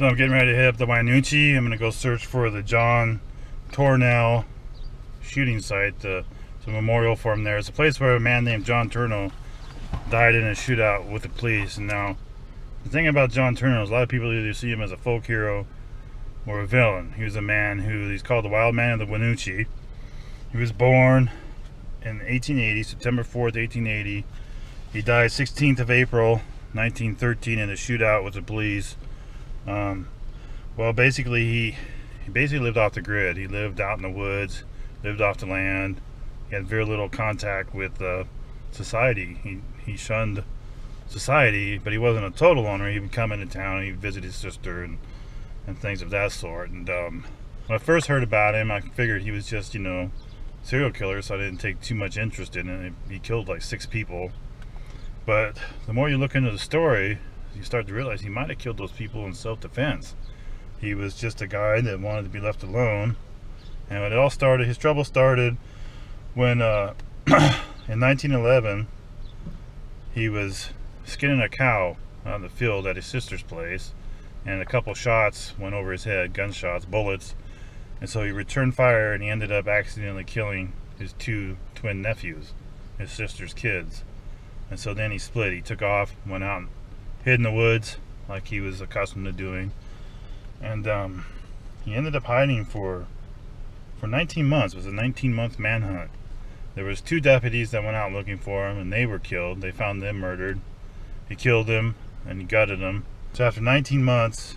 So I'm getting ready to hit up the Wynoochee. I'm going to go search for the John Tornell shooting site. The, memorial for him there. It's a place where a man named John Turno died in a shootout with the police. And now, the thing about John Turno is a lot of people either see him as a folk hero or a villain. He was a man who, he's called the Wild Man of the Wynoochee. He was born in 1880, September 4th, 1880. He died 16th of April, 1913 in a shootout with the police. Um, well, basically, he, he basically lived off the grid. He lived out in the woods, lived off the land. He had very little contact with uh, society. He, he shunned society, but he wasn't a total loner. He would come into town, he'd visit his sister and, and things of that sort. And um, when I first heard about him, I figured he was just, you know, serial killer, so I didn't take too much interest in it. He killed like six people. But the more you look into the story, you start to realize he might have killed those people in self-defense. He was just a guy that wanted to be left alone. And when it all started, his trouble started when uh, in 1911 he was skinning a cow on the field at his sister's place and a couple shots went over his head, gunshots, bullets. And so he returned fire and he ended up accidentally killing his two twin nephews, his sister's kids. And so then he split. He took off, went out hid in the woods like he was accustomed to doing. And um, he ended up hiding for for 19 months. It was a 19 month manhunt. There was two deputies that went out looking for him and they were killed. They found them murdered. He killed them and he gutted them. So after 19 months,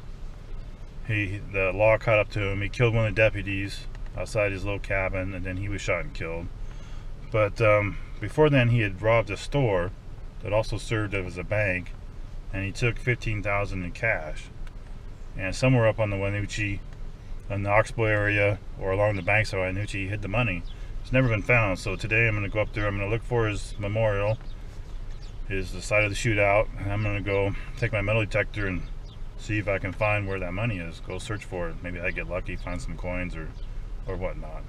he the law caught up to him. He killed one of the deputies outside his little cabin and then he was shot and killed. But um, before then he had robbed a store that also served as a bank and he took 15,000 in cash. And somewhere up on the Wynoochee, in the Oxbow area, or along the banks of Wynoochee, he hid the money. It's never been found. So today I'm going to go up there. I'm going to look for his memorial, his the site of the shootout, and I'm going to go take my metal detector and see if I can find where that money is. Go search for it. Maybe I get lucky, find some coins or or whatnot.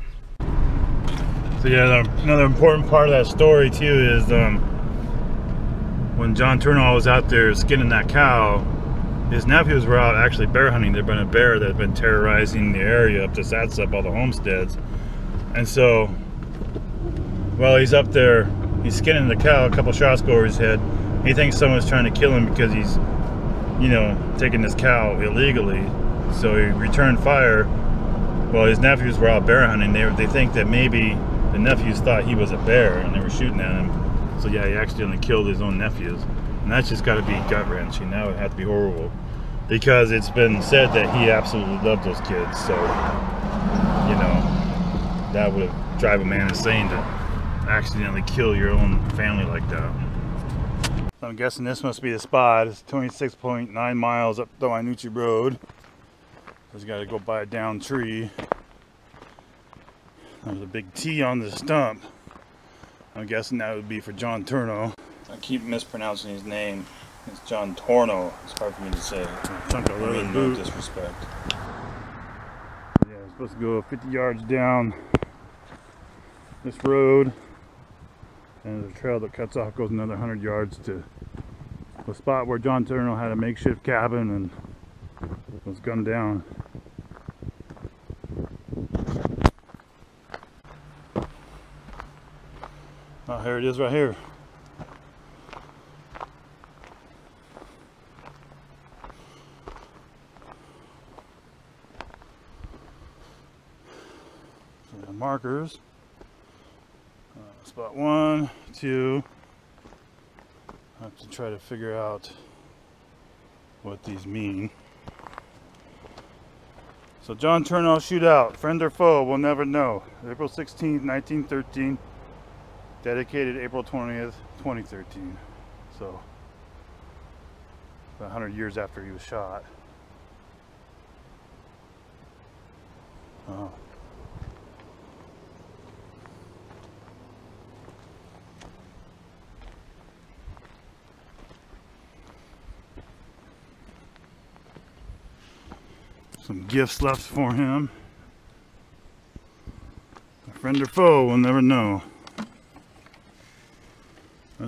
So yeah, another important part of that story too is um, when John Turnall was out there skinning that cow, his nephews were out actually bear hunting. There'd been a bear that had been terrorizing the area up to Satsop, all the homesteads. And so, while he's up there, he's skinning the cow, a couple shots go over his head. He thinks someone's trying to kill him because he's, you know, taking this cow illegally. So he returned fire. Well, his nephews were out bear hunting. They, they think that maybe the nephews thought he was a bear and they were shooting at him so yeah, he accidentally killed his own nephews. And that's just got to be gut wrenching. That would have to be horrible. Because it's been said that he absolutely loved those kids. So, you know, that would drive a man insane to accidentally kill your own family like that. I'm guessing this must be the spot. It's 26.9 miles up the Wynoochee Road. Just got to go by a down tree. There's a big T on the stump. I'm guessing that would be for John Turno. I keep mispronouncing his name. It's John Tornow. It's hard for me to say. Chunk of leather no disrespect. Yeah, I'm supposed to go 50 yards down this road. And there's a trail that cuts off, goes another 100 yards to the spot where John Turno had a makeshift cabin and was gunned down. Oh, here it is right here. So markers. Uh, spot one, two. I have to try to figure out what these mean. So John Turnall shootout, friend or foe, we'll never know. April 16, 1913 dedicated April 20th, 2013. So, 100 years after he was shot. Oh. Some gifts left for him. A friend or foe, we'll never know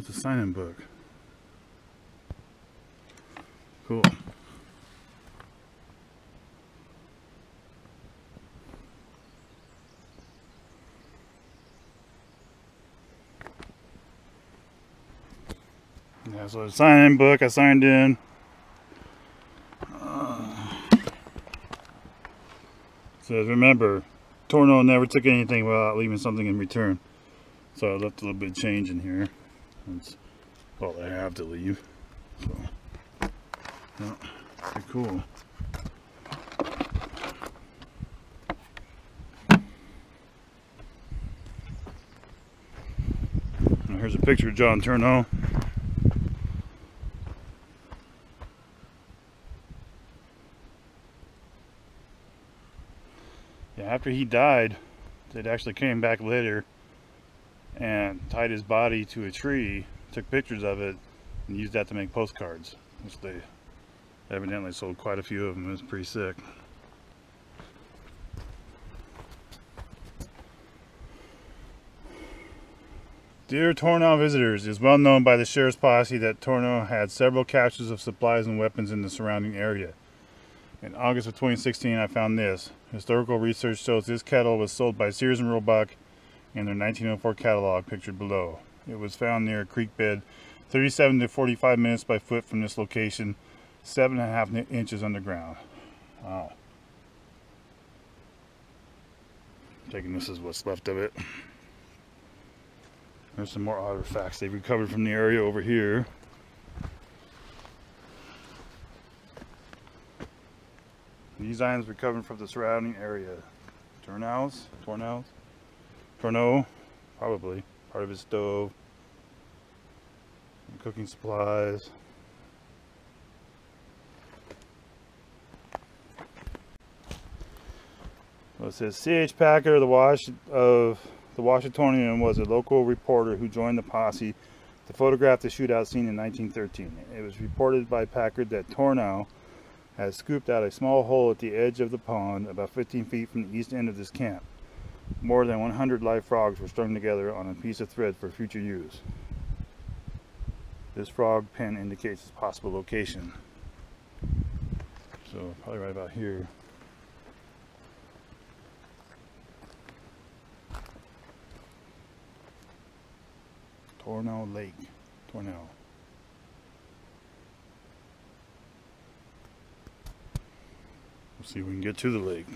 it's the sign-in book. Cool. Yeah, so sign-in book, I signed in. Uh, says, remember, Tornow never took anything without leaving something in return. So I left a little bit of change in here. That's all I have to leave. So, yeah, pretty cool. Now here's a picture of John Turno. Yeah, after he died, it actually came back later and tied his body to a tree, took pictures of it, and used that to make postcards, which they evidently sold quite a few of them. It was pretty sick. Dear Tornow visitors, it is well known by the sheriff's posse that Tornow had several caches of supplies and weapons in the surrounding area. In August of 2016, I found this. Historical research shows this kettle was sold by Sears and Roebuck in their 1904 catalog pictured below. It was found near a creek bed 37 to 45 minutes by foot from this location, seven and a half inches underground. Wow. Taking this is what's left of it. There's some more artifacts they've recovered from the area over here. These items recovered from the surrounding area. Turnows, tornows, torno, probably part of his stove, cooking supplies. Well, it says C.H. Packer, the Wash of the Washingtonian was a local reporter who joined the posse to photograph the shootout scene in 1913. It was reported by Packard that Tornow had scooped out a small hole at the edge of the pond about 15 feet from the east end of this camp. More than 100 live frogs were strung together on a piece of thread for future use. This frog pen indicates its possible location. So probably right about here. Tornow Lake. Tornow. We'll see if we can get to the lake.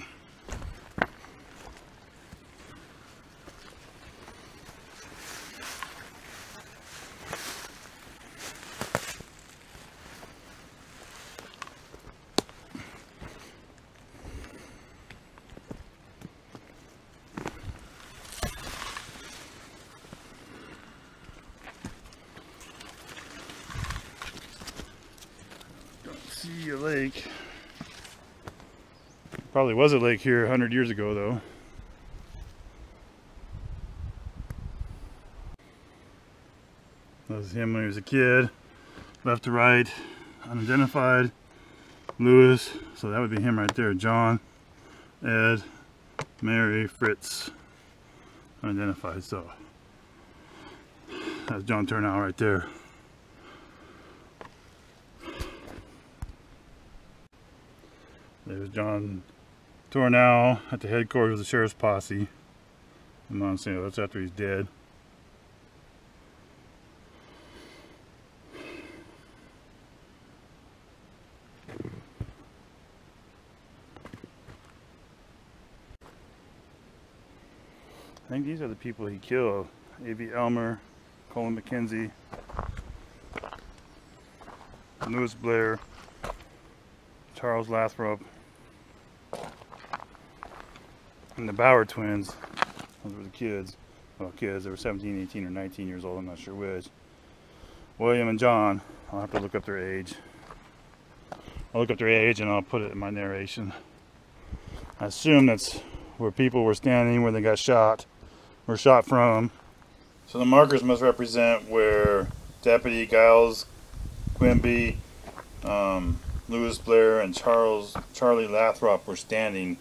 See a lake. Probably was a lake here 100 years ago though. That was him when he was a kid. Left to right, unidentified. Lewis, so that would be him right there. John, Ed, Mary, Fritz, unidentified. So that's John Turnow right there. There's John Tornow at the headquarters of the sheriff's posse in Montesano. That's after he's dead. I think these are the people he killed. A.V. Elmer, Colin McKenzie, Lewis Blair, Charles Lathrop, and the Bauer twins. Those were the kids. Well, kids, they were 17, 18, or 19 years old. I'm not sure which. William and John. I'll have to look up their age. I'll look up their age and I'll put it in my narration. I assume that's where people were standing where they got shot, were shot from. So the markers must represent where Deputy Giles Quimby, um, Lewis Blair, and Charles Charlie Lathrop were standing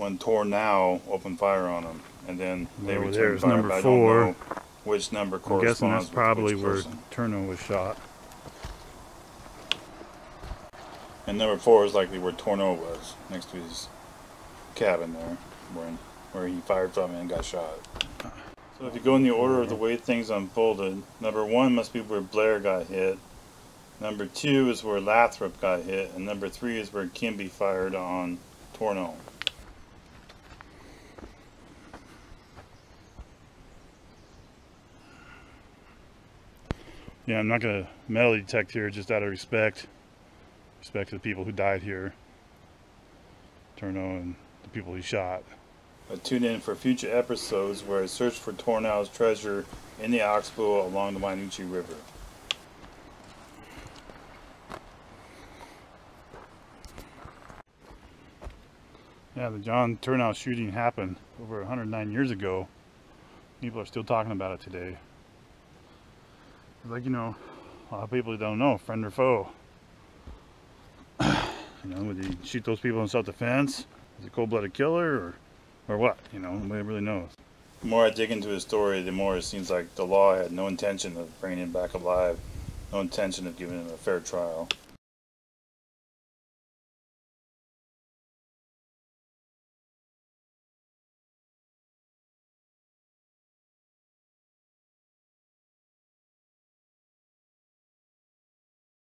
when Tornow opened fire on them, and then they Over returned there's fire. number but I four. don't know which number I'm corresponds. guessing that's with probably which where person. Turno was shot. And number four is likely where Tornow was, next to his cabin there, where where he fired from and got shot. So if you go in the order of the way things unfolded, number one must be where Blair got hit. Number two is where Lathrop got hit, and number three is where Quimby fired on Tornow. Yeah, I'm not going to metal detect here just out of respect. Respect to the people who died here. Tornow and the people he shot. But tune in for future episodes where I search for Tornow's treasure in the Oxbow along the Wynoochee River. Yeah, the John Turnow shooting happened over 109 years ago. People are still talking about it today. Like, you know, a lot of people don't know, friend or foe. you know, would he shoot those people in self-defense? Is a cold-blooded killer or, or what? You know, nobody really knows. The more I dig into his story, the more it seems like the law had no intention of bringing him back alive, no intention of giving him a fair trial.